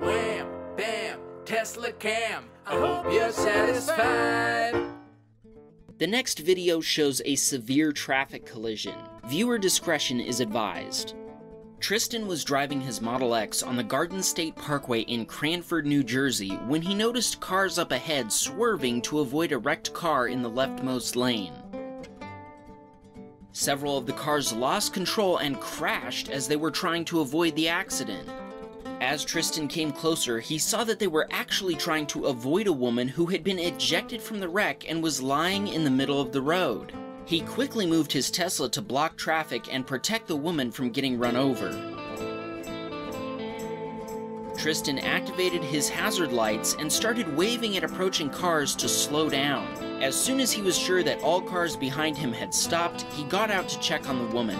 Wham, bam, Tesla cam. I hope you're satisfied. The next video shows a severe traffic collision. Viewer discretion is advised. Tristan was driving his Model X on the Garden State Parkway in Cranford, New Jersey, when he noticed cars up ahead swerving to avoid a wrecked car in the leftmost lane. Several of the cars lost control and crashed as they were trying to avoid the accident. As Tristan came closer, he saw that they were actually trying to avoid a woman who had been ejected from the wreck and was lying in the middle of the road. He quickly moved his Tesla to block traffic and protect the woman from getting run over. Tristan activated his hazard lights and started waving at approaching cars to slow down. As soon as he was sure that all cars behind him had stopped, he got out to check on the woman.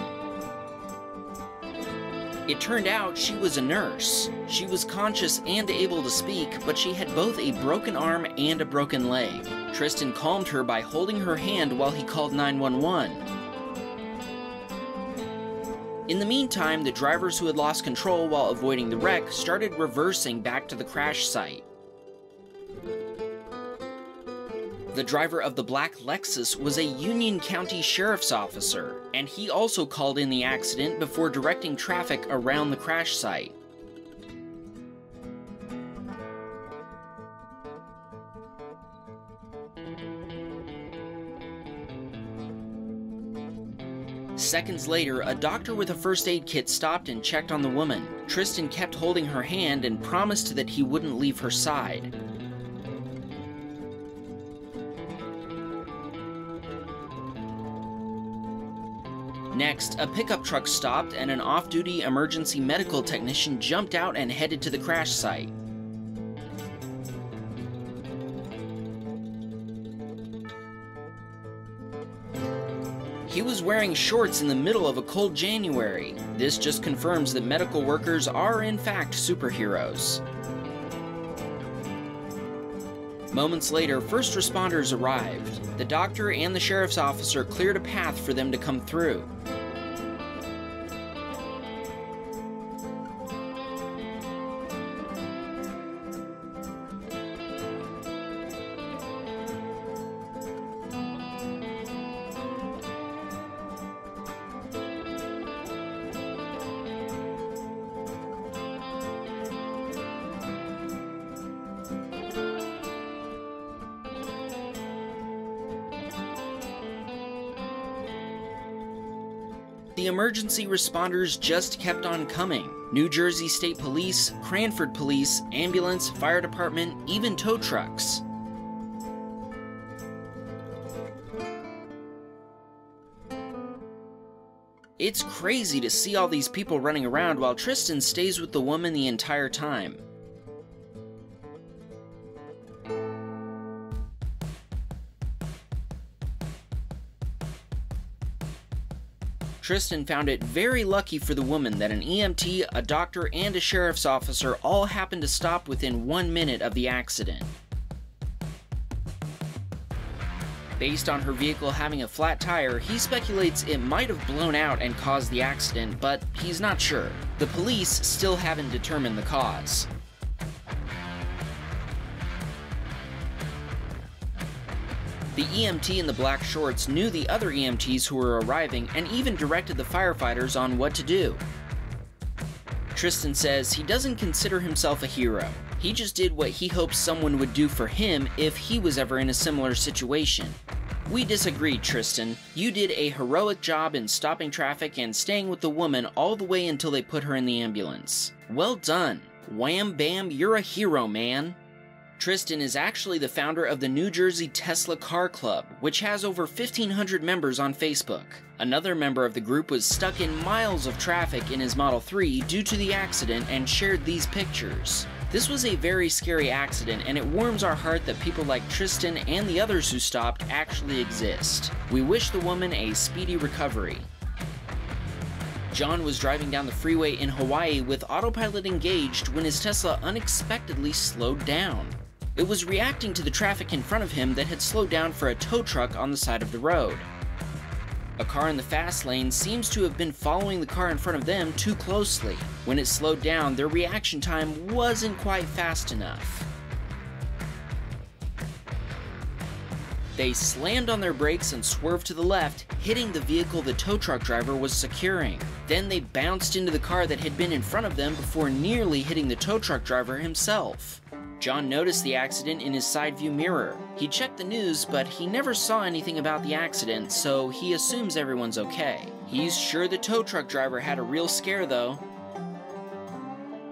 It turned out she was a nurse. She was conscious and able to speak, but she had both a broken arm and a broken leg. Tristan calmed her by holding her hand while he called 911. In the meantime, the drivers who had lost control while avoiding the wreck started reversing back to the crash site. The driver of the black Lexus was a Union County Sheriff's officer, and he also called in the accident before directing traffic around the crash site. Seconds later, a doctor with a first aid kit stopped and checked on the woman. Tristan kept holding her hand and promised that he wouldn't leave her side. Next, a pickup truck stopped and an off duty emergency medical technician jumped out and headed to the crash site. He was wearing shorts in the middle of a cold January. This just confirms that medical workers are, in fact, superheroes. Moments later, first responders arrived. The doctor and the sheriff's officer cleared a path for them to come through. Emergency responders just kept on coming. New Jersey State Police, Cranford Police, ambulance, fire department, even tow trucks. It's crazy to see all these people running around while Tristan stays with the woman the entire time. Tristan found it very lucky for the woman that an EMT, a doctor, and a sheriff's officer all happened to stop within one minute of the accident. Based on her vehicle having a flat tire, he speculates it might have blown out and caused the accident, but he's not sure. The police still haven't determined the cause. The EMT in the black shorts knew the other EMTs who were arriving and even directed the firefighters on what to do. Tristan says he doesn't consider himself a hero. He just did what he hopes someone would do for him if he was ever in a similar situation. We disagree, Tristan. You did a heroic job in stopping traffic and staying with the woman all the way until they put her in the ambulance. Well done. Wham bam, you're a hero, man. Tristan is actually the founder of the New Jersey Tesla Car Club, which has over 1,500 members on Facebook. Another member of the group was stuck in miles of traffic in his Model 3 due to the accident and shared these pictures. This was a very scary accident, and it warms our heart that people like Tristan and the others who stopped actually exist. We wish the woman a speedy recovery. John was driving down the freeway in Hawaii with autopilot engaged when his Tesla unexpectedly slowed down. It was reacting to the traffic in front of him that had slowed down for a tow truck on the side of the road. A car in the fast lane seems to have been following the car in front of them too closely. When it slowed down, their reaction time wasn't quite fast enough. They slammed on their brakes and swerved to the left, hitting the vehicle the tow truck driver was securing. Then they bounced into the car that had been in front of them before nearly hitting the tow truck driver himself. John noticed the accident in his side view mirror. He checked the news, but he never saw anything about the accident, so he assumes everyone's okay. He's sure the tow truck driver had a real scare though.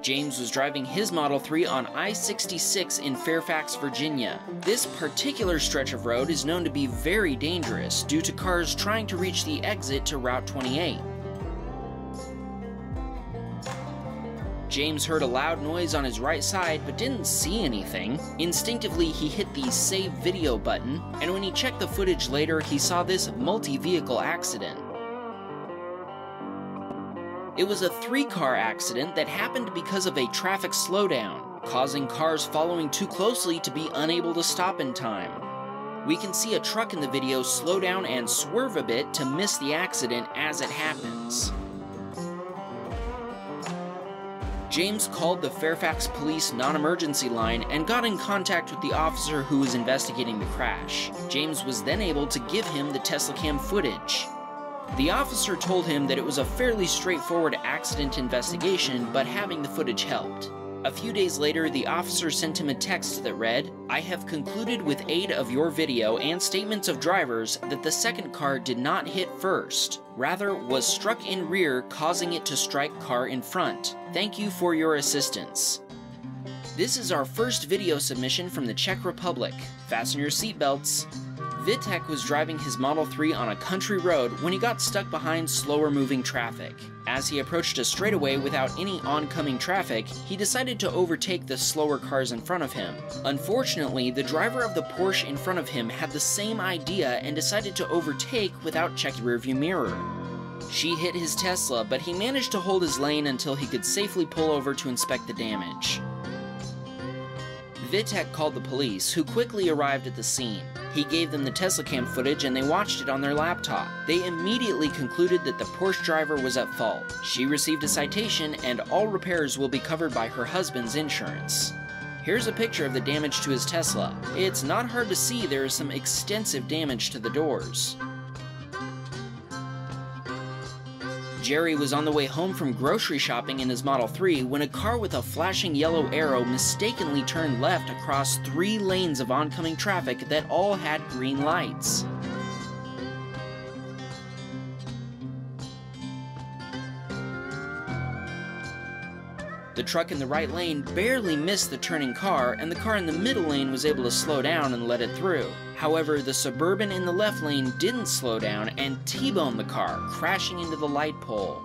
James was driving his Model 3 on I 66 in Fairfax, Virginia. This particular stretch of road is known to be very dangerous due to cars trying to reach the exit to Route 28. James heard a loud noise on his right side but didn't see anything. Instinctively, he hit the Save Video button, and when he checked the footage later, he saw this multi-vehicle accident. It was a three-car accident that happened because of a traffic slowdown, causing cars following too closely to be unable to stop in time. We can see a truck in the video slow down and swerve a bit to miss the accident as it happens. James called the Fairfax Police non-emergency line and got in contact with the officer who was investigating the crash. James was then able to give him the Tesla cam footage. The officer told him that it was a fairly straightforward accident investigation, but having the footage helped. A few days later, the officer sent him a text that read, I have concluded with aid of your video and statements of drivers that the second car did not hit first, rather was struck in rear causing it to strike car in front. Thank you for your assistance. This is our first video submission from the Czech Republic. Fasten your seatbelts. Vitek was driving his Model 3 on a country road when he got stuck behind slower moving traffic. As he approached a straightaway without any oncoming traffic, he decided to overtake the slower cars in front of him. Unfortunately, the driver of the Porsche in front of him had the same idea and decided to overtake without checking the rearview mirror. She hit his Tesla, but he managed to hold his lane until he could safely pull over to inspect the damage. Vitek called the police, who quickly arrived at the scene. He gave them the Tesla cam footage and they watched it on their laptop. They immediately concluded that the Porsche driver was at fault. She received a citation and all repairs will be covered by her husband's insurance. Here's a picture of the damage to his Tesla. It's not hard to see there is some extensive damage to the doors. Jerry was on the way home from grocery shopping in his Model 3 when a car with a flashing yellow arrow mistakenly turned left across three lanes of oncoming traffic that all had green lights. The truck in the right lane barely missed the turning car, and the car in the middle lane was able to slow down and let it through. However, the Suburban in the left lane didn't slow down and T-boned the car, crashing into the light pole.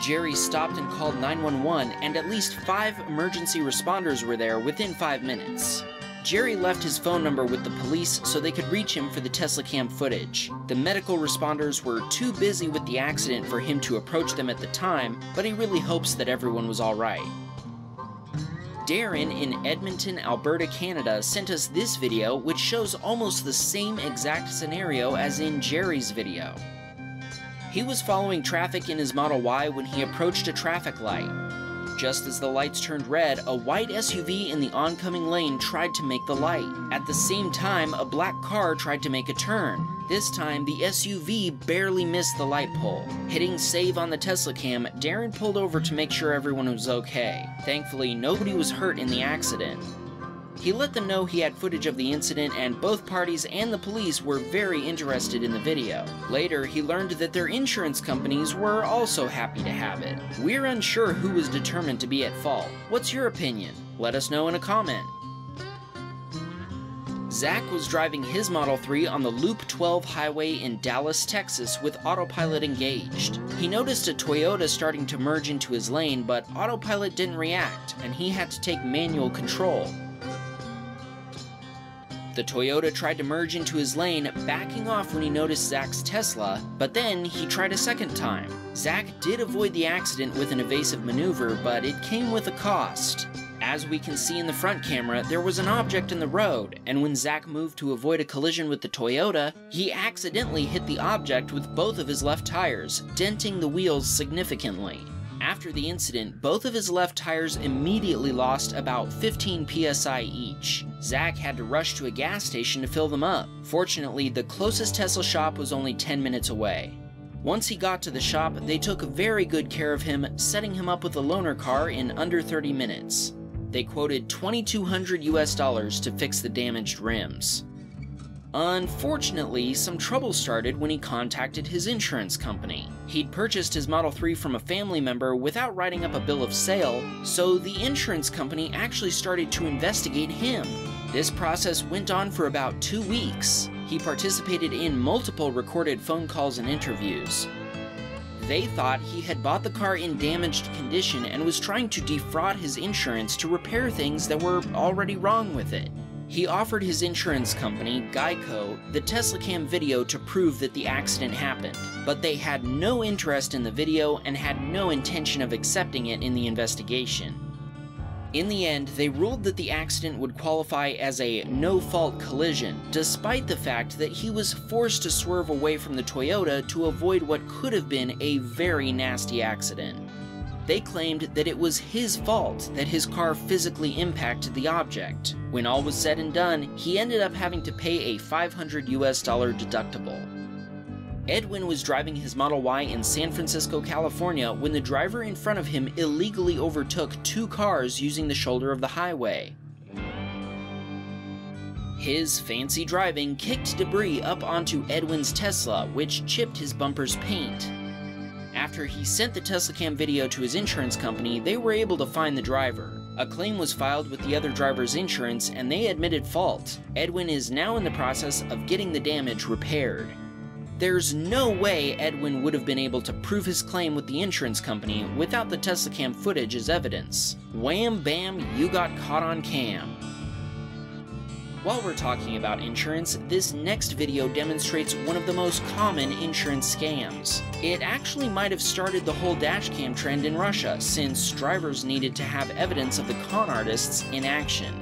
Jerry stopped and called 911, and at least five emergency responders were there within five minutes. Jerry left his phone number with the police so they could reach him for the Tesla cam footage. The medical responders were too busy with the accident for him to approach them at the time, but he really hopes that everyone was alright. Darren in Edmonton, Alberta, Canada sent us this video which shows almost the same exact scenario as in Jerry's video. He was following traffic in his Model Y when he approached a traffic light. Just as the lights turned red, a white SUV in the oncoming lane tried to make the light. At the same time, a black car tried to make a turn. This time, the SUV barely missed the light pole. Hitting save on the Tesla cam, Darren pulled over to make sure everyone was okay. Thankfully, nobody was hurt in the accident. He let them know he had footage of the incident and both parties and the police were very interested in the video. Later, he learned that their insurance companies were also happy to have it. We're unsure who was determined to be at fault. What's your opinion? Let us know in a comment. Zach was driving his Model 3 on the Loop 12 highway in Dallas, Texas with autopilot engaged. He noticed a Toyota starting to merge into his lane, but autopilot didn't react, and he had to take manual control. The Toyota tried to merge into his lane, backing off when he noticed Zach's Tesla, but then he tried a second time. Zach did avoid the accident with an evasive maneuver, but it came with a cost. As we can see in the front camera, there was an object in the road, and when Zach moved to avoid a collision with the Toyota, he accidentally hit the object with both of his left tires, denting the wheels significantly. After the incident, both of his left tires immediately lost about 15 psi each. Zach had to rush to a gas station to fill them up. Fortunately, the closest Tesla shop was only 10 minutes away. Once he got to the shop, they took very good care of him, setting him up with a loaner car in under 30 minutes. They quoted 2200 US dollars to fix the damaged rims. Unfortunately, some trouble started when he contacted his insurance company. He'd purchased his Model 3 from a family member without writing up a bill of sale, so the insurance company actually started to investigate him. This process went on for about two weeks. He participated in multiple recorded phone calls and interviews. They thought he had bought the car in damaged condition and was trying to defraud his insurance to repair things that were already wrong with it. He offered his insurance company, Geico, the Tesla Cam video to prove that the accident happened, but they had no interest in the video and had no intention of accepting it in the investigation. In the end, they ruled that the accident would qualify as a no-fault collision, despite the fact that he was forced to swerve away from the Toyota to avoid what could have been a very nasty accident. They claimed that it was his fault that his car physically impacted the object. When all was said and done, he ended up having to pay a 500 US dollar deductible. Edwin was driving his Model Y in San Francisco, California when the driver in front of him illegally overtook two cars using the shoulder of the highway. His fancy driving kicked debris up onto Edwin's Tesla, which chipped his bumper's paint. After he sent the Tesla Cam video to his insurance company, they were able to find the driver. A claim was filed with the other driver's insurance and they admitted fault. Edwin is now in the process of getting the damage repaired. There's no way Edwin would have been able to prove his claim with the insurance company without the Tesla cam footage as evidence. Wham bam, you got caught on cam. While we're talking about insurance, this next video demonstrates one of the most common insurance scams. It actually might have started the whole dashcam trend in Russia, since drivers needed to have evidence of the con artists in action.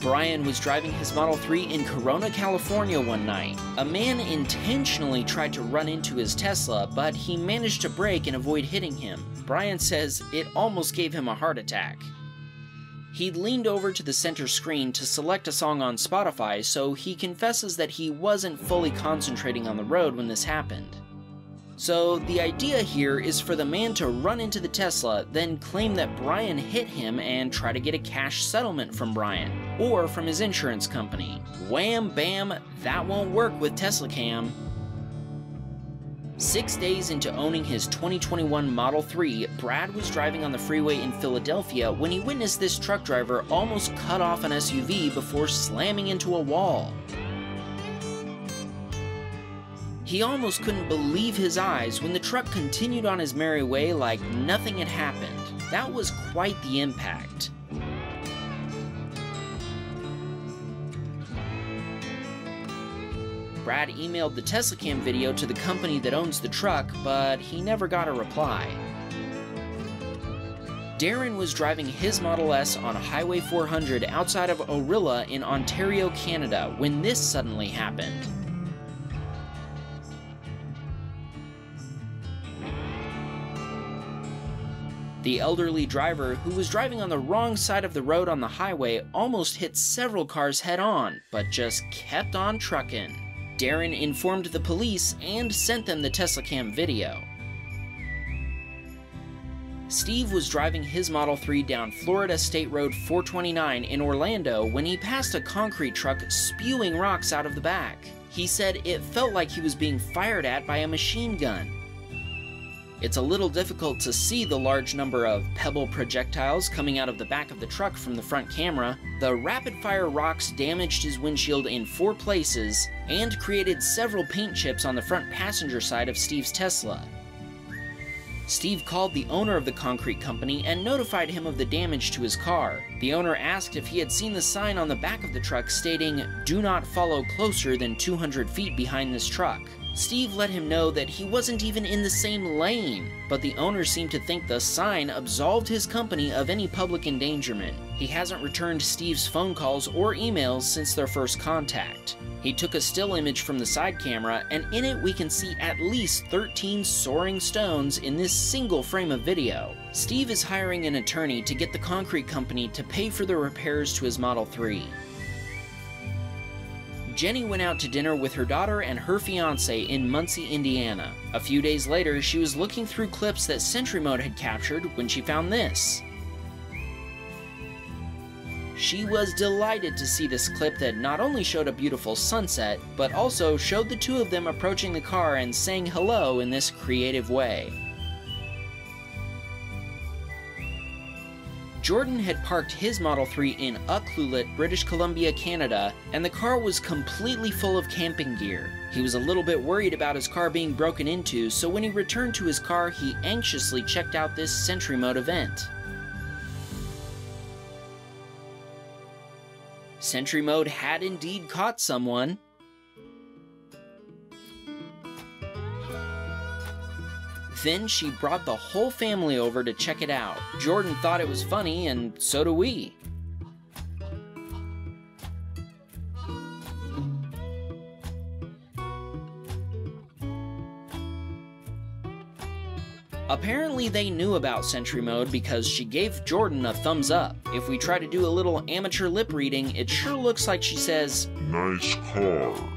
Brian was driving his Model 3 in Corona, California one night. A man intentionally tried to run into his Tesla, but he managed to brake and avoid hitting him. Brian says it almost gave him a heart attack. He'd leaned over to the center screen to select a song on Spotify, so he confesses that he wasn't fully concentrating on the road when this happened. So the idea here is for the man to run into the Tesla, then claim that Brian hit him and try to get a cash settlement from Brian, or from his insurance company. Wham bam, that won't work with Tesla Cam. Six days into owning his 2021 Model 3, Brad was driving on the freeway in Philadelphia when he witnessed this truck driver almost cut off an SUV before slamming into a wall. He almost couldn't believe his eyes when the truck continued on his merry way like nothing had happened. That was quite the impact. Brad emailed the Tesla Cam video to the company that owns the truck, but he never got a reply. Darren was driving his Model S on Highway 400 outside of Orillia in Ontario, Canada, when this suddenly happened. The elderly driver, who was driving on the wrong side of the road on the highway, almost hit several cars head on, but just kept on trucking. Darren informed the police and sent them the Tesla Cam video. Steve was driving his Model 3 down Florida State Road 429 in Orlando when he passed a concrete truck spewing rocks out of the back. He said it felt like he was being fired at by a machine gun. It's a little difficult to see the large number of pebble projectiles coming out of the back of the truck from the front camera. The rapid-fire rocks damaged his windshield in four places and created several paint chips on the front passenger side of Steve's Tesla. Steve called the owner of the concrete company and notified him of the damage to his car. The owner asked if he had seen the sign on the back of the truck stating, do not follow closer than 200 feet behind this truck. Steve let him know that he wasn't even in the same lane, but the owner seemed to think the sign absolved his company of any public endangerment. He hasn't returned Steve's phone calls or emails since their first contact. He took a still image from the side camera, and in it we can see at least 13 soaring stones in this single frame of video. Steve is hiring an attorney to get the concrete company to pay for the repairs to his Model 3. Jenny went out to dinner with her daughter and her fiance in Muncie, Indiana. A few days later, she was looking through clips that Sentry Mode had captured when she found this. She was delighted to see this clip that not only showed a beautiful sunset, but also showed the two of them approaching the car and saying hello in this creative way. Jordan had parked his Model 3 in Ucluelet, British Columbia, Canada, and the car was completely full of camping gear. He was a little bit worried about his car being broken into, so when he returned to his car, he anxiously checked out this Sentry Mode event. Sentry Mode had indeed caught someone, Then she brought the whole family over to check it out. Jordan thought it was funny, and so do we. Apparently they knew about Sentry Mode because she gave Jordan a thumbs up. If we try to do a little amateur lip reading, it sure looks like she says, Nice car.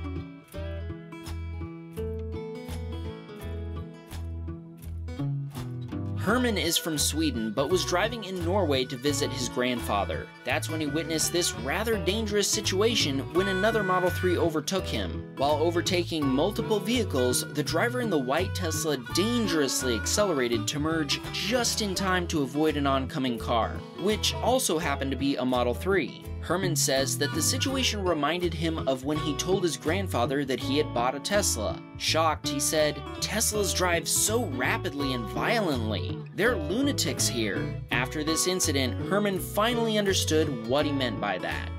Herman is from Sweden, but was driving in Norway to visit his grandfather. That's when he witnessed this rather dangerous situation when another Model 3 overtook him. While overtaking multiple vehicles, the driver in the white Tesla dangerously accelerated to merge just in time to avoid an oncoming car, which also happened to be a Model 3. Herman says that the situation reminded him of when he told his grandfather that he had bought a Tesla. Shocked, he said, Teslas drive so rapidly and violently. They're lunatics here. After this incident, Herman finally understood what he meant by that.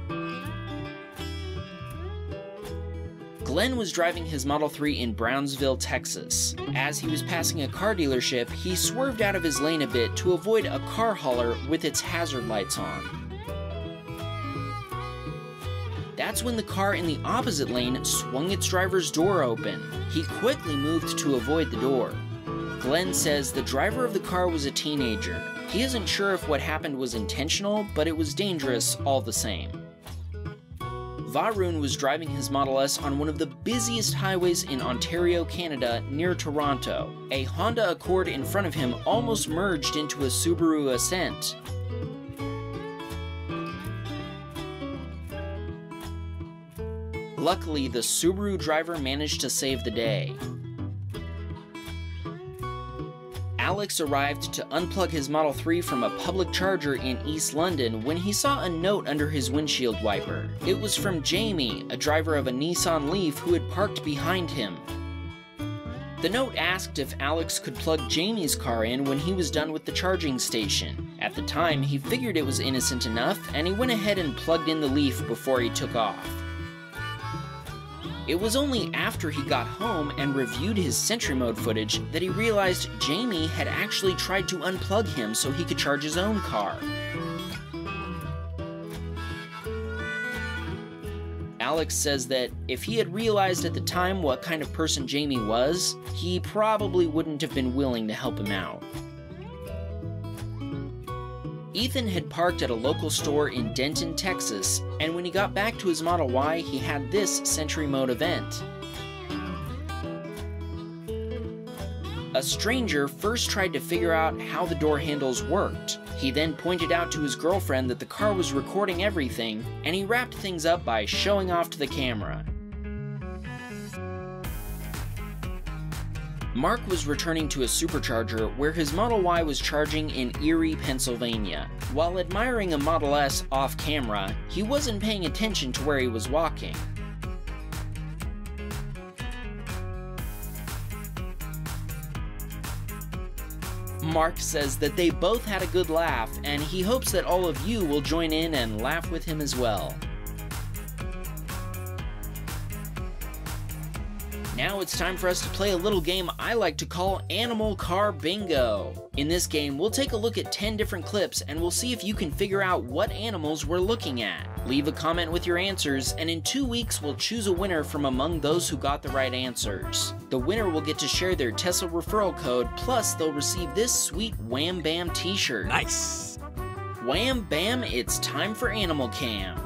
Glenn was driving his Model 3 in Brownsville, Texas. As he was passing a car dealership, he swerved out of his lane a bit to avoid a car hauler with its hazard lights on. That's when the car in the opposite lane swung its driver's door open. He quickly moved to avoid the door. Glenn says the driver of the car was a teenager. He isn't sure if what happened was intentional, but it was dangerous all the same. Varun was driving his Model S on one of the busiest highways in Ontario, Canada, near Toronto. A Honda Accord in front of him almost merged into a Subaru Ascent. Luckily, the Subaru driver managed to save the day. Alex arrived to unplug his Model 3 from a public charger in East London when he saw a note under his windshield wiper. It was from Jamie, a driver of a Nissan Leaf who had parked behind him. The note asked if Alex could plug Jamie's car in when he was done with the charging station. At the time, he figured it was innocent enough, and he went ahead and plugged in the Leaf before he took off. It was only after he got home and reviewed his Sentry Mode footage that he realized Jamie had actually tried to unplug him so he could charge his own car. Alex says that if he had realized at the time what kind of person Jamie was, he probably wouldn't have been willing to help him out. Ethan had parked at a local store in Denton, Texas, and when he got back to his Model Y, he had this Sentry Mode event. A stranger first tried to figure out how the door handles worked. He then pointed out to his girlfriend that the car was recording everything, and he wrapped things up by showing off to the camera. Mark was returning to a supercharger where his Model Y was charging in Erie, Pennsylvania. While admiring a Model S off camera, he wasn't paying attention to where he was walking. Mark says that they both had a good laugh, and he hopes that all of you will join in and laugh with him as well. Now it's time for us to play a little game I like to call Animal Car Bingo. In this game, we'll take a look at 10 different clips and we'll see if you can figure out what animals we're looking at. Leave a comment with your answers, and in two weeks, we'll choose a winner from among those who got the right answers. The winner will get to share their Tesla referral code, plus, they'll receive this sweet Wham Bam t shirt. Nice. Wham Bam, it's time for Animal Cam.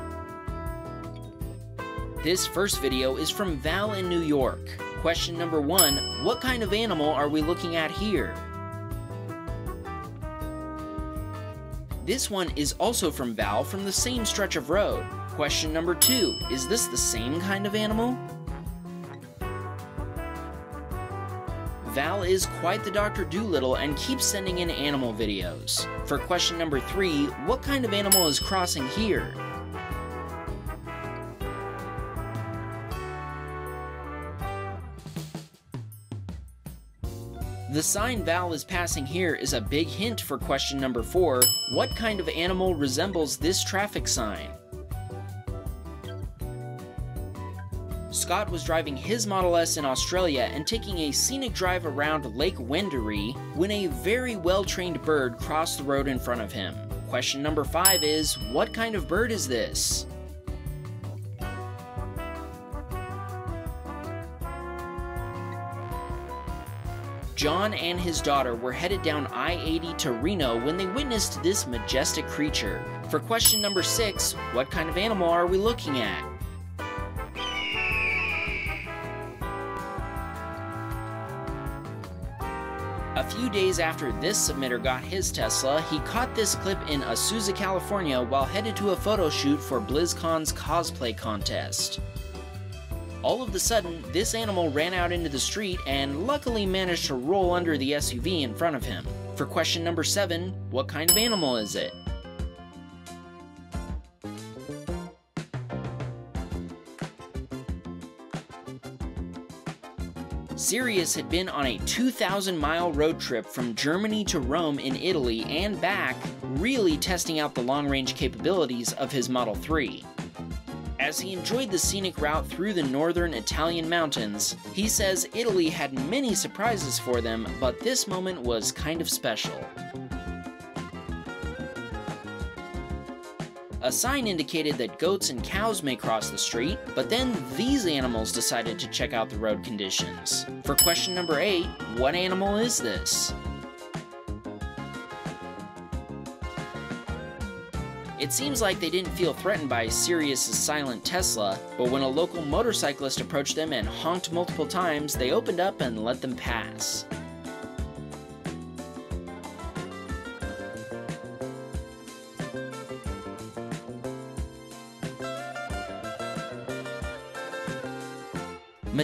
This first video is from Val in New York. Question number one, what kind of animal are we looking at here? This one is also from Val from the same stretch of road. Question number two, is this the same kind of animal? Val is quite the Dr. Dolittle and keeps sending in animal videos. For question number three, what kind of animal is crossing here? The sign Val is passing here is a big hint for question number 4. What kind of animal resembles this traffic sign? Scott was driving his Model S in Australia and taking a scenic drive around Lake Wendouree when a very well-trained bird crossed the road in front of him. Question number 5 is, what kind of bird is this? John and his daughter were headed down I-80 to Reno when they witnessed this majestic creature. For question number 6, what kind of animal are we looking at? A few days after this submitter got his Tesla, he caught this clip in Azusa, California while headed to a photo shoot for BlizzCon's cosplay contest. All of a sudden, this animal ran out into the street and luckily managed to roll under the SUV in front of him. For question number 7, what kind of animal is it? Sirius had been on a 2,000 mile road trip from Germany to Rome in Italy and back, really testing out the long range capabilities of his Model 3. As he enjoyed the scenic route through the northern Italian mountains, he says Italy had many surprises for them, but this moment was kind of special. A sign indicated that goats and cows may cross the street, but then these animals decided to check out the road conditions. For question number 8, what animal is this? It seems like they didn't feel threatened by Sirius's silent Tesla, but when a local motorcyclist approached them and honked multiple times, they opened up and let them pass.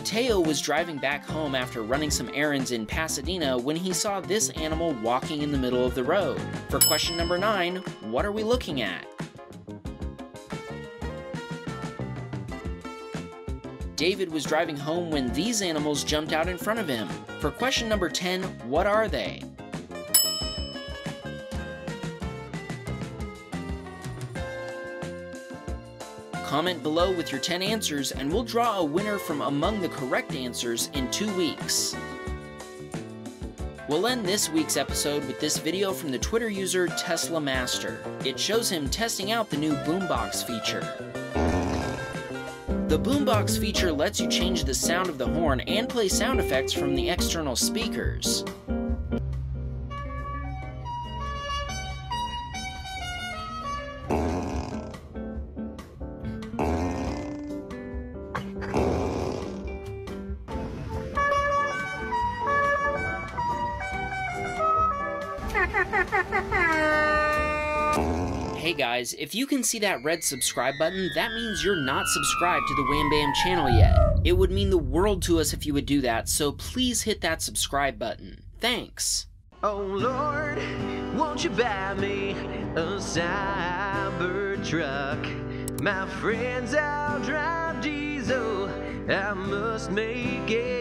Mateo was driving back home after running some errands in Pasadena when he saw this animal walking in the middle of the road. For question number 9, what are we looking at? David was driving home when these animals jumped out in front of him. For question number 10, what are they? Comment below with your 10 answers and we'll draw a winner from among the correct answers in two weeks. We'll end this week's episode with this video from the Twitter user Tesla Master. It shows him testing out the new boombox feature. The boombox feature lets you change the sound of the horn and play sound effects from the external speakers. Hey guys, if you can see that red subscribe button, that means you're not subscribed to the Wham Bam channel yet. It would mean the world to us if you would do that, so please hit that subscribe button. Thanks. Oh Lord, won't you buy me a Cybertruck? My friends all drive diesel, I must make it